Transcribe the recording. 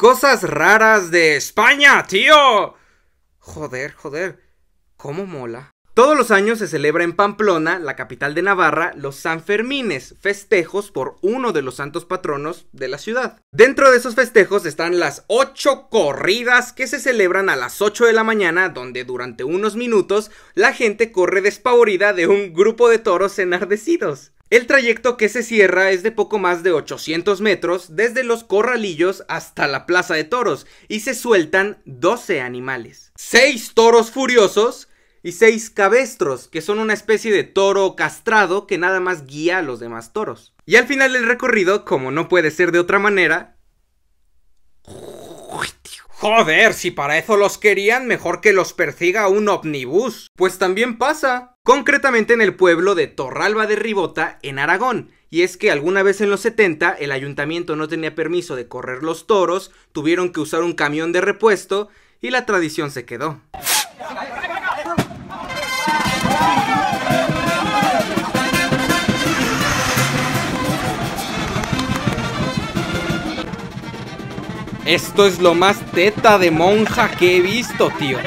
Cosas raras de España, tío. Joder, joder. ¿Cómo mola? Todos los años se celebra en Pamplona, la capital de Navarra, los Sanfermines, festejos por uno de los santos patronos de la ciudad. Dentro de esos festejos están las ocho corridas que se celebran a las 8 de la mañana, donde durante unos minutos la gente corre despavorida de un grupo de toros enardecidos. El trayecto que se cierra es de poco más de 800 metros desde los corralillos hasta la plaza de toros y se sueltan 12 animales. 6 toros furiosos y 6 cabestros, que son una especie de toro castrado que nada más guía a los demás toros. Y al final del recorrido, como no puede ser de otra manera... Joder, si para eso los querían, mejor que los persiga un omnibus. Pues también pasa concretamente en el pueblo de Torralba de Ribota, en Aragón. Y es que alguna vez en los 70 el ayuntamiento no tenía permiso de correr los toros, tuvieron que usar un camión de repuesto y la tradición se quedó. Esto es lo más teta de monja que he visto, tío.